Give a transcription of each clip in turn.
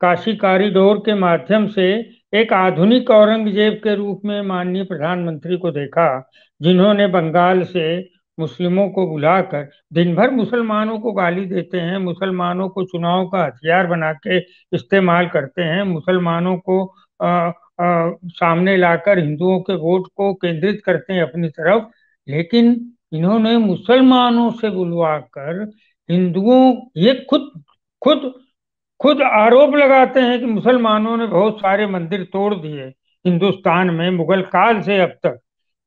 Kashi corridor के माध्यम से एक आधुनिक औरंगज़ेब के रूप में माननीय प्रधानमंत्री को देखा जिन्होंने बंगाल से मुस्लिमों को बुलाकर दिन भर मुसलमानों को गाली देते हैं मुसलमानों को चुनाव का हथियार बना के इस्तेमाल करते हैं मुसलमानों को आ, आ, सामने लाकर हिंदुओं के वोट को केंद्रित करते हैं अपनी तरफ़। लेकिन इन्होंने मुसलमानों से बुलवा कर हिंदुओं ये खुद खुद खुद आरोप लगाते हैं कि मुसलमानों ने बहुत सारे मंदिर तोड़ दिए हिंदुस्तान में मुगल काल से अब तक।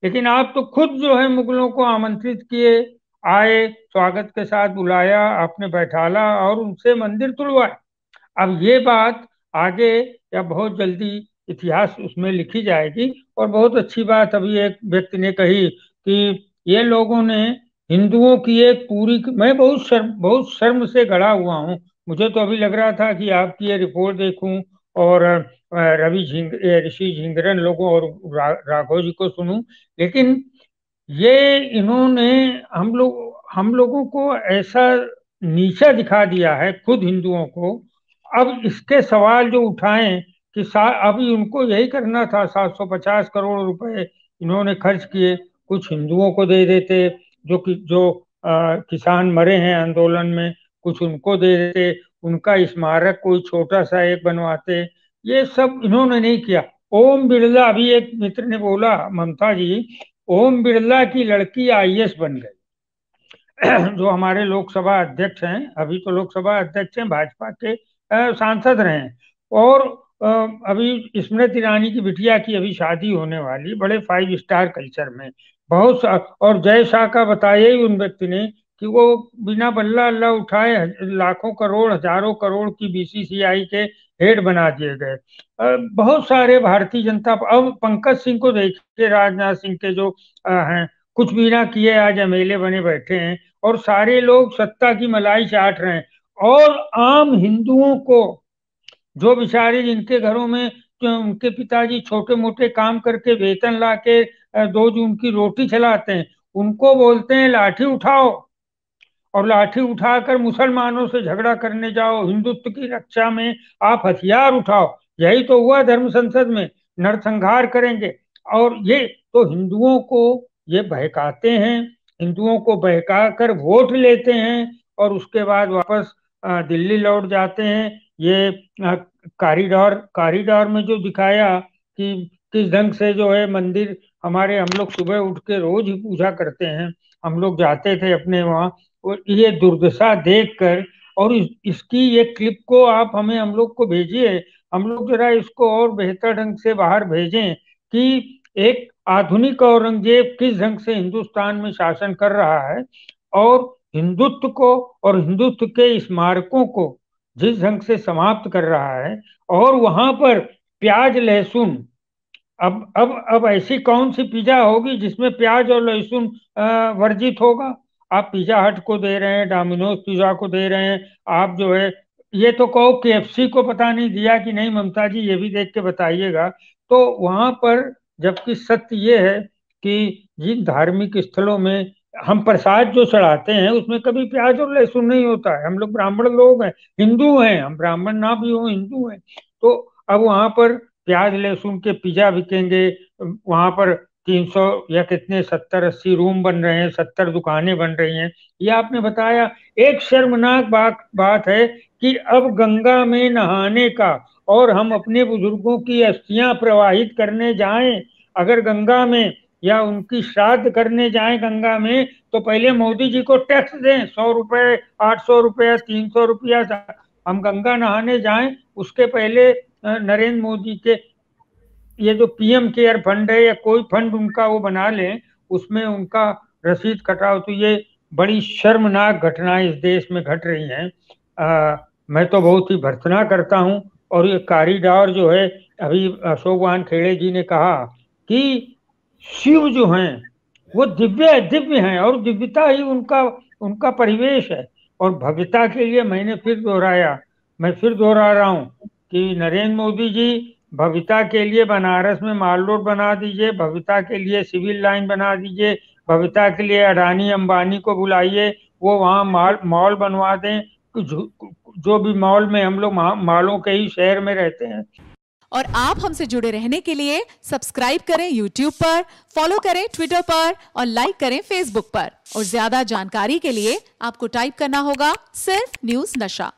लेकिन आप तो खुद जो है मुगलों को आमंत्रित किए, आए, स्वागत के साथ बुलाया, आपने बैठाला और उनसे मंदिर तुड़वाए अब ये बात आगे या बहुत जल्दी इतिहास उसमें लिखी जाएगी और बहुत अच्छी बात अभी एक व्यक्ति ने कही कि ये लोगों ने हिंदुओं की एक पूरी, मैं बहुत शर्म बहुत शर्म से गड़ा हुआ हूँ। मुझे तो अभी लग रहा था कि आपकी ये रिपोर्ट देखूँ और रवि झिंग ऋषि झिंगरन लोगों और रा, राघव जी को सुनूं। लेकिन ये इन्होंने हम लोग हम लोगों को ऐसा नीचा दिखा दिया है खुद हिंदुओं को। अब इसके सवाल जो उठाएँ कि अभी उनको यही करना था 750 करोड़ रुपए इन्होंने खर्च किए कुछ हिंदुओं को दे देते जो कि जो आ, किसान मरे हैं आंदोलन में कुछ उनको दे देते, उनका स्मारक कोई छोटा सा एक बनवाते। ये सब इन्होंने नहीं किया। ओम बिरला, अभी एक मित्र ने बोला, ममता जी, ओम बिरला की लड़की आईएएस बन गई। जो हमारे लोकसभा अध्यक्ष हैं, अभी तो लोकसभा अध्यक्ष हैं, भाजपा के सांसद रहे और अभी स्मृति ईरानी की बिटिया की अभी शादी होने वाली, बड़े फाइव स्टार कल्चर में। बहुत और जय शाह का बताया ही उन व्यक्ति ने कि वो बिना बल्ला अल्लाह उठाए लाखों करोड़, हज़ारों करोड़ की बीसीसीआई के हेड बना दिए गए। बहुत सारे भारतीय जनता, अब पंकज सिंह को देखिए, राजनाथ सिंह के जो हैं, कुछ भी ना किए, आज एमएलए बने बैठे हैं और सारे लोग सत्ता की मलाई चाट रहे हैं। और आम हिंदुओं को, जो बेचारे जिनके घरों में उनके पिताजी छोटे मोटे काम करके वेतन ला के दो जून की रोटी चलाते हैं, उनको बोलते हैं, लाठी उठाओ। और लाठी उठाकर मुसलमानों से झगड़ा करने जाओ, हिंदुत्व की रक्षा में आप हथियार उठाओ। यही तो हुआ धर्म संसद में, नरसंहार करेंगे। और ये तो हिंदुओं को, ये बहकाते हैं, हिंदुओं को बहका कर वोट लेते हैं और उसके बाद वापस दिल्ली लौट जाते हैं। ये कॉरिडोर कॉरिडोर में जो दिखाया कि किस ढंग से जो है मंदिर, हमारे हम लोग सुबह उठ के रोज ही पूजा करते हैं। हम लोग जाते थे अपने वहाँ ये दुर्दशा देखकर और इस, इसकी ये क्लिप को आप हमें हम लोग को भेजिए। हम लोग जरा इसको और बेहतर ढंग से बाहर भेजें कि एक आधुनिक औरंगज़ेब किस ढंग से हिंदुस्तान में शासन कर रहा है और हिंदुत्व को और हिंदुत्व के स्मारकों को जिस ढंग से समाप्त कर रहा है और वहाँ पर प्याज लहसुन। अब अब अब ऐसी कौन सी पिज्जा होगी जिसमें प्याज और लहसुन वर्जित होगा? आप पिज्जा हट को दे रहे हैं, डोमिनोज पिज्जा को दे रहे हैं, आप जो है, ये तो कहो के को पता नहीं, दिया कि नहीं, ममता जी ये भी देख के बताइएगा। तो वहाँ पर जबकि सत्य ये है कि जिन धार्मिक स्थलों में हम प्रसाद जो चढ़ाते हैं, उसमें कभी प्याज और लहसुन नहीं होता है। हम लोग ब्राह्मण लोग हैं, हिंदू हैं, हम ब्राह्मण ना भी हो, हिंदू हैं। तो अब वहाँ पर प्याज, लहसुन के पिज्जा बिकेंगे, वहाँ पर तीन सौ या कितने, सत्तर, अस्सी रूम बन रहे हैं, सत्तर दुकानें बन रही हैं। ये आपने बताया, एक शर्मनाक बात बात है कि अब गंगा में नहाने का और हम अपने बुज़ुर्गों की अस्थियाँ प्रवाहित करने जाएँ, अगर गंगा में या उनकी श्राद्ध करने जाएँ गंगा में तो पहले मोदी जी को टैक्स दें, सौ रुपए, आठ सौ रुपया तीन सौ रुपया, हम गंगा नहाने जाएँ, उसके पहले नरेंद्र मोदी के ये जो पीएम केयर फंड है या कोई फंड उनका वो बना ले उसमें उनका रसीद कटाओ तो ये बड़ी शर्मनाक घटनाएँ इस देश में घट रही हैं। आ, मैं तो बहुत ही भर्तना करता हूँ और ये कारीडोर जो है अभी अशोक वाहन खेड़े जी ने कहा कि शिव जो हैं वो दिव्य दिव्य हैं और दिव्यता ही उनका उनका परिवेश है। और भव्यता के लिए मैंने फिर दोहराया। मैं फिर दोहरा रहा हूँ कि नरेंद्र मोदी जी भविता के लिए बनारस में माल रोड बना दीजिए, भविता के लिए सिविल लाइन बना दीजिए, भविता के लिए अडानी अंबानी को बुलाइए, वो वहाँ माल, मॉल बनवा दें जो भी मॉल में हम लोग मालों के ही शहर में रहते हैं। और आप हमसे जुड़े रहने के लिए सब्सक्राइब करें यूट्यूब पर, फॉलो करें ट्विटर पर और लाइक करें फेसबुक पर। और ज़्यादा जानकारी के लिए आपको टाइप करना होगा सिर्फ़ न्यूज़ नशा।